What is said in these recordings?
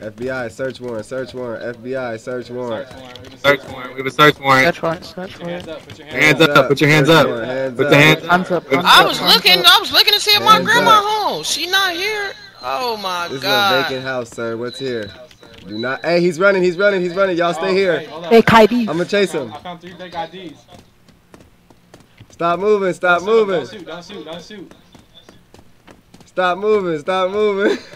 FBI, search warrant, search warrant, FBI, search warrant. Search warrant. We have a search warrant. Search warrant, search warrant. Hands up. Put your Hands hands up. up. Put your hands up. hands Put up. hands up. Hands up, hands I was looking. I was looking to see if my grandma home. She not here. Oh my god This is a vacant house, sir. What's here? Do not. Hey, he's running. He's running. He's running. Y'all stay Oh, here. hey, hold up. Hey, Kaidi. I'm gonna chase him. I found three fake IDs. Stop moving. Stop Don't shoot, moving. Don't shoot. Don't shoot. Don't shoot. Stop moving. Stop moving.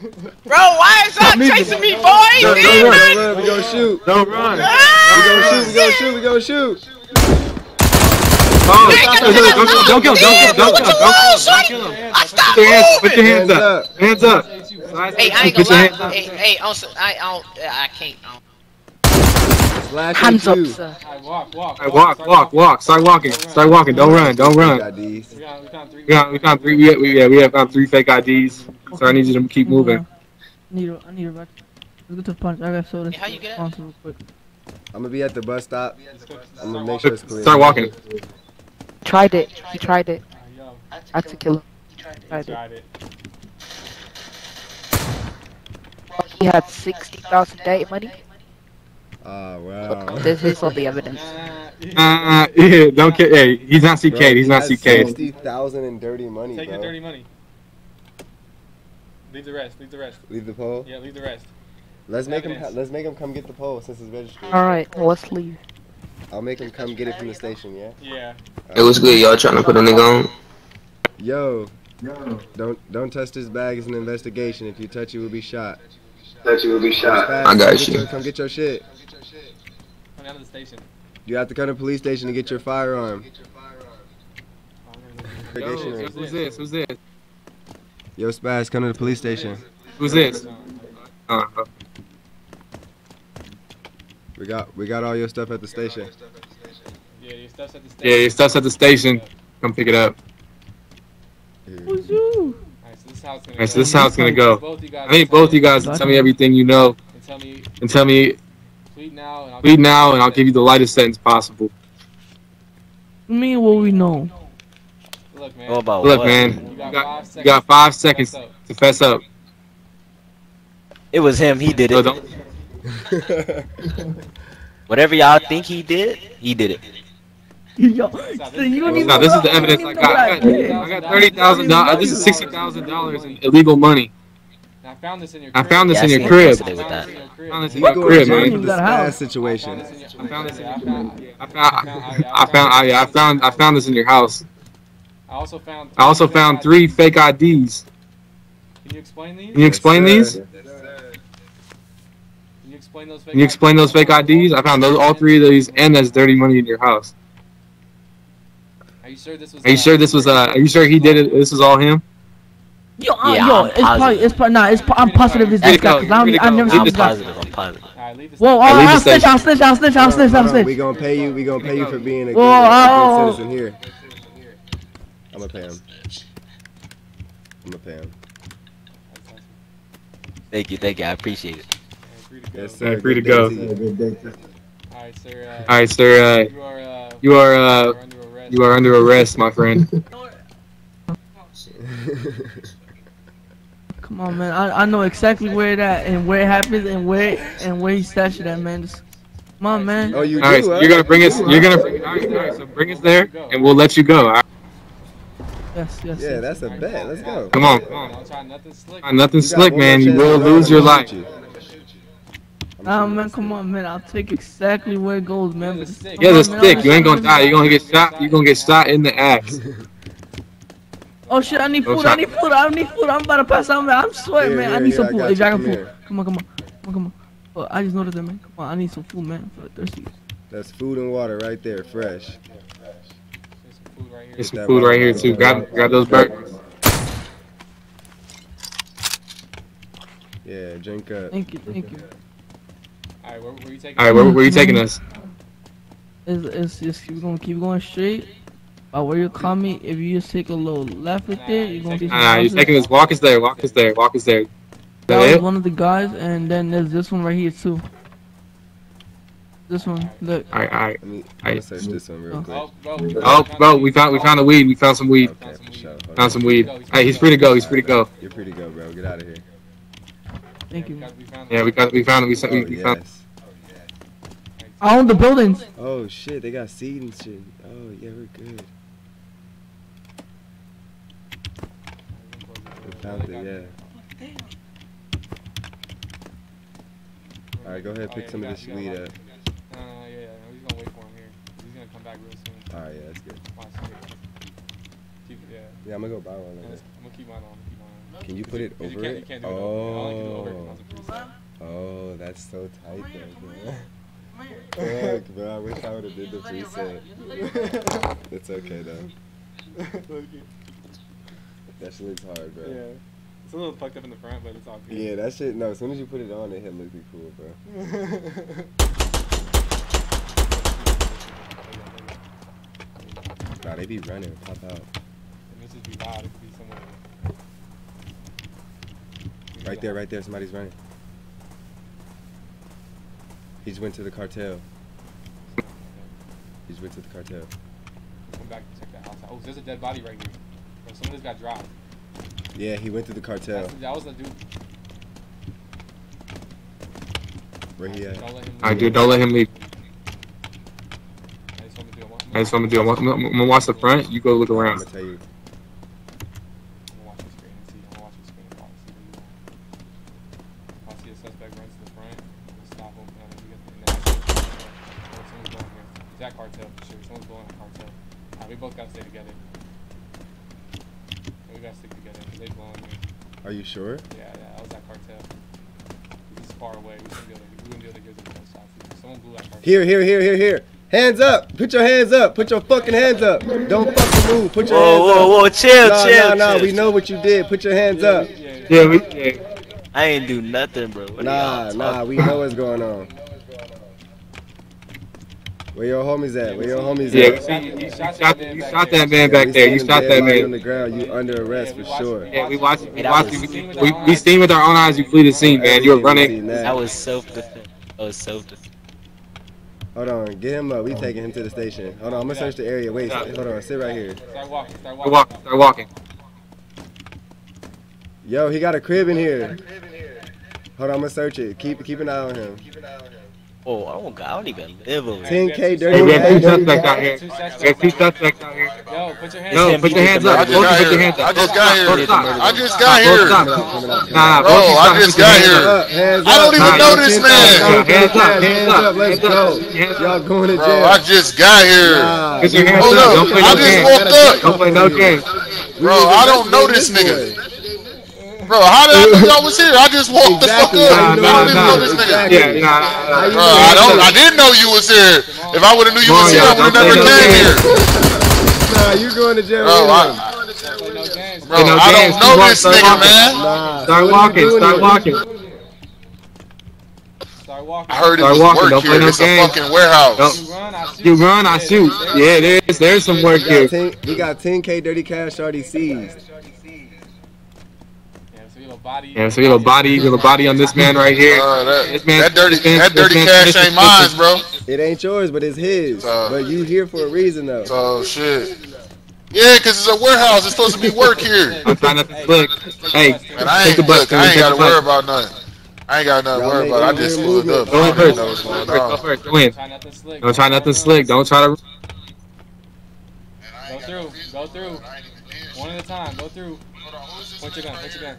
Bro, why is y'all chasing me, boy? Don't Damn, run. man. Run. We gonna shoot. Don't run. We Ah! gonna shoot. We gonna shoot. We gonna shoot. Oh, don't, don't, don't kill him. Don't kill him. Don't kill him. Don't kill him. Don't kill him. I stopped Put your hands, put your moving. hands up. Hands up. Chase you. Hey, I ain't Put your gonna hands lie. up. Hey, hey, also, I, I don't, I can't. I don't. Slash Hands up, you. sir. All right, walk, walk. All right, walk, Start walk, walk. Start walking. Start walking. Don't run. Don't run. IDs. We got, we found three. We got, we found three. We, have- we, yeah, we have found three fake IDs. So I need you to keep moving. I need a, I need a record. Let's get to the punch. I got soda. Hey, how you get Sponsor real quick. I'm gonna be at the bus stop. Start I'm gonna walking. make sure it's clear. Start walking. Tried it. He tried it. All right, yo, I had to kill him. we Tried it. tried it. He had 60,000 date money. Oh Look, wow. this is all the evidence. Nah, Uh, yeah, don't kill. Hey, he's not CK. He's not CK. Sixty thousand in dirty money, Take the bro. dirty money. Leave the rest. Leave the rest. Leave the pole. Yeah, leave the rest. Let's make him. Let's make him come get the pole since it's registered. Alright, let's leave. I'll make him come get it from the station. Yeah. Yeah. It was good? Y'all trying to put a nigga on? Yo. Yo. Don't don't touch this bag. It's an investigation. If you touch it, we'll be shot. That you will be shot. Fast, I come got get you. your- Come get your shit. Come out of the station. You have to come to the police station to get your firearm. Yo, Investigation. who's this? Who's this? Yo, Spaz, come to the police station. Who's this? Uh, We got we got all your stuff at the station. Yeah, your stuff's at the station. yeah, your stuff's at the station. Come pick it up. Who's you? Alright, so this is how it's gonna Alright, so go. this is how it's gonna go. You guys I need both you guys to tell me everything you know And tell me, and tell me tweet now, and I'll plead now, and I'll give you the lightest sentence possible. Me what we know. Look, man. What about Look, what? man, You you got got, five you seconds. got five seconds Fess to fess up. It was him. He did So it. don't. Whatever y'all think he did, he did it. Yo, so you don't even No, this is the evidence I got. I got, got thirty thousand dollars. This is sixty thousand dollars in illegal money. I found this in your crib. I crib. found this in Yeah, I your crib. yesterday with that. I found this in your crib, man. into the house. Situation. found this in your- I found this in your found- I found, I found, I found, I found this in your house. I also found. I also found three fake IDs. Can you explain these? Can you explain Yes, these? sir. Can you explain those fake Can you explain those fake IDs? I found those, all three of these, and there's dirty money in your house. Are you sure this was? Are you uh, sure this was, uh, are you sure he did it? This is all him? Yo, uh, Yeah, yo, I'm it's probably, it's probably, nah, it's, I'm positive it's this guy, cause go, I'm, here we I never go. seen I'm this guy. positive. I'm positive. Alright, leave. Whoa, I oh, leave I'll snitch. I'll snitch, I'll snitch, I'll snitch, I'll snitch. We gonna pay you. We gonna pay you for being a good, Whoa, a oh. good citizen here. I'm gonna pay him. I'm gonna pay him. Thank you, thank you. I appreciate it. Free to go. Yes, Alright, sir. free to go. you. Alright, sir. Uh, All right, sir. You are. Uh, Uh, you are, uh, you're under arrest. you are under arrest, my friend. Come on, man, I, I know exactly where it at and where it happens and where and where he stashed it at, man. Just, come on, man. oh, you All right, do, so huh? you're gonna bring us. You're gonna. Bring, all right, all right, so bring us there, and we'll let you go. All right? Yes, yes. Yeah, yes. that's a bet. Let's go. Come on, come on. Don't try nothing slick. Uh, nothing You slick, man. You will lose your life. gonna you. Nah, man, you. come on, man. I'll take exactly where it goes, man. But just- stick. Yeah, the stick. I'm You ain't gonna die. You're gonna get shot. You're gonna get shot in the ass. Oh shit, I need food. I need food. I need food. I'm about to pass out, man. I'm sweating, Here, man. I need here, some I food. got Hey, you. dragon food. Come on, come on, come on, come on. Oh, I just noticed that, man. Come on, I need some food, man. For the thirsty. That's food and water right there, fresh. There's some food right here. There's some food right here too. Grab, grab those burgers. Yeah, drink up. Thank you, thank you. Alright, where, where you taking? All right, where, where you mm-hmm. taking us? It's, it's just keep going, keep going straight. By where you call me, if you just take a little left right there, you're gonna see some Nah, you're taking us. Walk us there. Walk us there. Walk us there. Is That that was it? one of the guys, and then there's this one right here too. This one, look. All right, all right. Let me, I- I'm gonna search this one real quick. Oh, bro. Oh, bro, we found we found the weed. We found some weed. Okay, for sure. Hold Found some weed. Hey, he's free to go. He's free to go. You're free to go, bro. Get out of here. Thank you. got- we found Yeah, we got we found it. We, Oh, we, we found. yes. Oh, I own the buildings. Oh, oh shit, they got seed and shit. Oh yeah, we're good. We found it, yeah. Alright, go ahead, Oh, pick some of this weed up. of- No, no, no, yeah, yeah. no, He's gonna wait for him here. He's gonna come back real soon. Alright, yeah, that's good. Oh, yeah. Keep yeah. Yeah, I'm gonna go buy one. Yeah, Later. I'm gonna keep mine on. Keep mine on. Can you put you it? You can't do it over. I only can do it Oh, if it's a preset. oh, that's so tight though, bro. Fuck, bro. I wish I would have did the preset. it's okay though. That shit looks hard, bro. Yeah. It's a little fucked up in the front, but it's all good. Yeah, that shit. No, as soon as you put it on, it hit look cool, bro. Nah, they be running, pop out. This just be loud. It could be somewhere. Right there, right there. Somebody's running. He just went to the cartel. He just went to the cartel. Come back and check that house out. Oh, there's a dead body right here. Bro, someone just got dropped. Yeah, he went to the cartel. That's, that was the dude. Where he at? Don't All right, dude, don't let him leave. I just want to do it. I just want to do. I'm, I'm, I'm gonna watch the front. You go look around. gonna you. I'm gonna watch the screen and see. I'm gonna watch the screen and watch see you want. If I see a suspect run to the front, we'll stop him. And then we get in that. Oh, someone's going here. It's that cartel for sure. Someone's blowing that cartel. Alright, we both gotta stay together. We gotta stick together. 'cause They blowing me. Are you sure? Yeah, yeah, that was that cartel. This is far away. We shouldn't be able to, we wouldn't be able to hear them gunshots. Someone blew that cartel. Here, here, here, here, here. Hands up! Put your hands up! Put your fucking hands up! Don't fucking move! Put your Whoa, hands whoa, up! whoa, whoa, chill, Nah, chill, nah, nah. chill. We know what you did. Put your hands up. Yeah, yeah. Yeah, we. Yeah. I ain't do nothing, bro. What Nah, nah. We know what's going on. Where your homies at? Where your homies Yeah, at? we He see, shot you that shot, man you back shot there. that man Yeah, back we there. You shot that man. on the ground. You under arrest for sure. we Yeah, we watched. We watched. was- We, we, we seen with our own eyes. You flee the scene, man. You were running. That was self defense. That was self defense. Hold on, get him up. We taking him to the station. Hold on, I'm gonna search the area. Wait, hold on, sit right here. Start walking, start Start walking. walking. Start walking. Yo, he got a crib in here. Hold on, I'm gonna search it. Keep keep an eye on him. Oh, I don't, I don't even live over here. 10k Hey, dirty we have two suspects out here. We have two suspects out here. Yo, put your hands Yo, up. put your hands up. I Both just got put your here. hands up. I just got here. I just got here. Nah, Bro, I just got here. I don't even know this man. Hands up, hands Hands up, up. Let's go. Y'all going to Bro, jail. I just got here. Put your hands Hold up. up. Don't play I no just games. walked up. Don't play no games. Bro, I don't know this nigga. Bro, how did I know y'all was here? I just walked Exactly. the fuck How up. you I don't know even nah, know this nigga. Exactly. Yeah, nah, nah, nah. Bro, I don't. I didn't know you was here. If I would have knew you was here, I would have never play came here. Nah, you going to jail Bro, with I, him. Play no games. bro, no I don't know Keep this walking, nigga, start man. Nah, Start what are you walking. Start walking. Start walking. I heard it Start was walking, work don't here. no It's a fucking warehouse. Don't- You run, I shoot. You run, I shoot. Yeah, there's there's some work We here. 10 we got 10k dirty cash already seized. Yeah, so you have a body. Yeah, so you have a body, you have a body on this man right here. Uh, that, This man- that dirty, man- that dirty man- cash ain't mine, bro. It ain't yours, but it's his. Uh, but you here for a reason though. So shit. Yeah, cause it's a warehouse. It's supposed to be work here. I'm trying to slick. Hey, Man, I take ain't look. I ain't take got to worry bus. about nothing. I ain't got nothing to worry about. I just weird pulled up. Go I in don't even first. Go first. Go on. first. Go in. Try nothing slick. Don't try nothing slick. Don't try to. Go through. Go through. One at a time. Go through. Point your gun. Point your gun.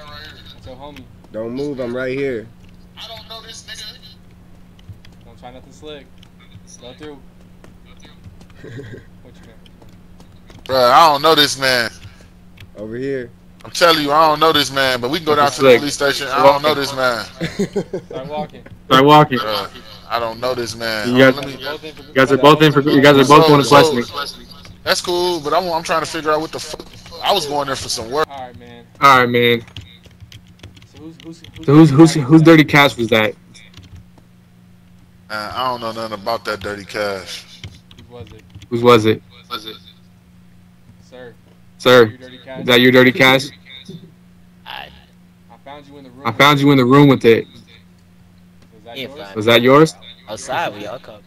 Who's this right here? That's your homie. Don't move. I'm right here. I don't know this nigga. Don't try nothing slick. Go through. Point your gun. Bro, I don't know this man. Over here. I'm telling you, I don't know this man. But we can go down to the police station. I don't know this man. Start walking. Start walking. Bro, I don't know this man. You guys- me- Both in for- You guys are both in for. You guys are both going to So- questioning. That's cool, but I'm, I'm trying to figure out what the fuck. I was going there for some work. All right, man. All right, man. So who's who's who's, So who's who's whose dirty cash was that? Man, I don't know nothing about that dirty cash. Who was it, Who was it? sir? Sir, Your dirty cash. is that your dirty cash? I, I found you in the room. I found you in the room with it. Was that yours? fine. Was that yours? outside, we all come.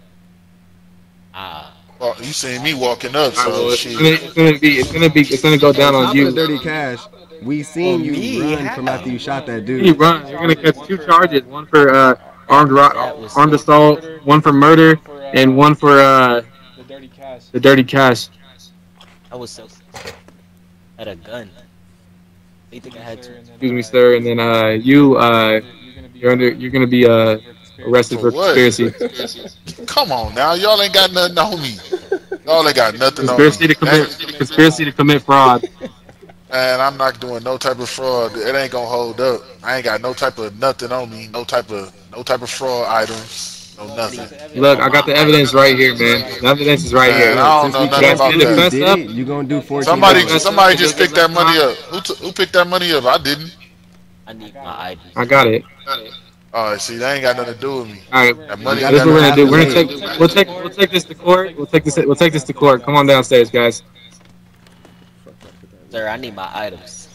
Ah, Well, you seen me walking up, All right, well, so it's gonna, it's gonna be. It's gonna be. It's gonna go down Top on of the you. dirty cash. We seen you me? run from after you shot that You dude. run. You're gonna catch two charges. One for uh, armed ro- armed assault. One for murder, and one for uh, The dirty cash. the dirty cash. I was so. Had a gun. They think I had two. Excuse me, sir. And then uh, you uh, you're under. You're gonna be uh arrested for For conspiracy. Come on now, y'all ain't got nothing on me. Y'all ain't got nothing on Conspiracy me. to commit. Conspiracy to commit fraud. Man, I'm not doing no type of fraud. It ain't gonna hold up. I ain't got no type of nothing on me. No type of no type of fraud items. No nothing. Look, I got the evidence right here, man. The evidence is right Man, here. I don't Since know we nothing can't about that that. you Fess up. you gonna do 14 Somebody, hours. somebody just picked that money up. Who, t- who picked that money up? I didn't. I need my ID. I got it. All right, see, that ain't got nothing to do with me. All right. That money You This is what we're gonna do. We're gonna take. We'll take. We'll take this to court. We'll take this. We'll take this to court. Come on downstairs, guys. Sir, I need my items.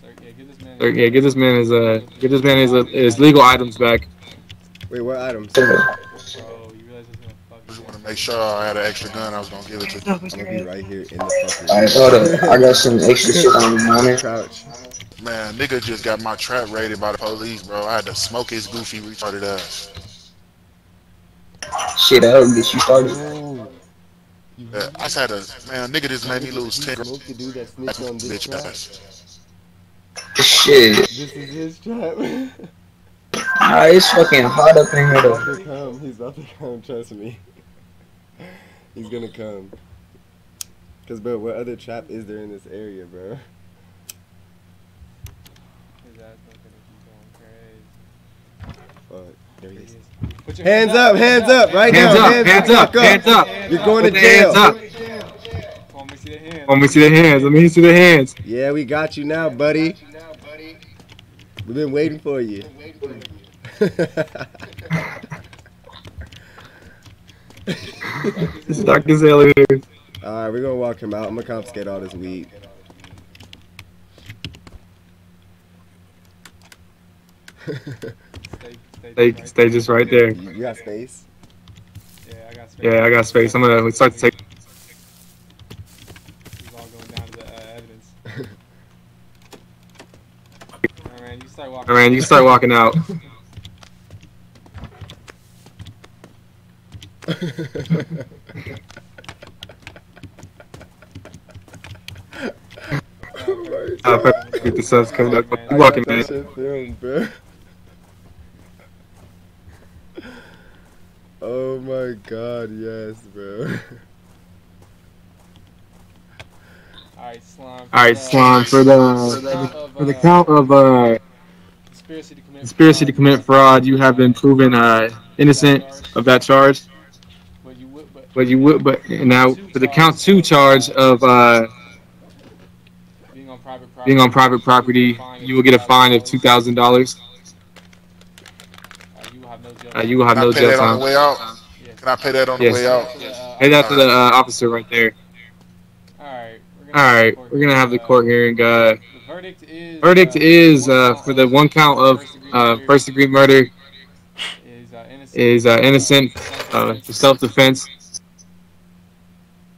Sir, yeah, give this man. Or, yeah, give this man his uh, give this man his uh, his legal items back. Wait, what items? Bro, you realize it's gonna fuck just want to make sure I had an extra gun. I was gonna give it to you. I'm gonna be right here in the fucking. Alright, hold up. I got some extra shit on the morning. Crouch. Man, nigga just got my trap raided by the police, bro. I had to smoke his goofy retarded ass. Shit, I hope get you started. Yeah, I just had to, man, nigga just made me lose he 10 smoked the dude that snitched on this bitch trap. ass. Shit. This is his trap. Nah, it's fucking hot up in here He's though. about to come. He's about to come. Trust me. He's gonna come. Cause, bro, what other trap is there in this area, bro? His ass gonna keep going crazy. Fuck. There he is. Put Hands up, hands up, right Hands now. up, hands up, fuck hands up. You're going to Put the hands jail. up. Come on, let me see the hands. Let me see the hands. Let me see the hands. Yeah, we got you now, buddy. We've been waiting for you. It's dark as hell here. all right, we're gonna walk him out. I'm gonna confiscate all this weed. Stay, stay, Stay, right stay just right there. you you got space? Yeah, I got space. Yeah, I got space. I'm gonna start to take. He's all going down to the uh, evidence. Alright, man, you start walking. All right, you start walking out. Uh, perfect. The sun's coming up. You walking, I man. Oh my god, yes, bro. Alright, Slime. Alright, Slime, for the, uh, for the count of, uh, conspiracy to commit, conspiracy fraud, to commit fraud, you have been proven uh, innocent of that charge. But you would, but, now, for the count two charge of, uh, being on private property you will get a fine of $2,000. Uh, you will have Can no jail that on time. the way out? Can I pay that on the way out? Yeah, uh, Hey, that's to the uh, officer right there. Alright, we're All right, we're gonna have the court hearing. Uh, The verdict is. verdict uh, is uh, for the one count of uh, first degree murder is uh, innocent. uh, uh, for self defense.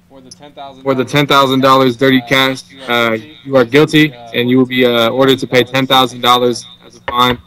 For the ten thousand. For the ten thousand dollars dirty cash, uh, you are guilty, and you will be uh, ordered to pay ten thousand dollars as a fine.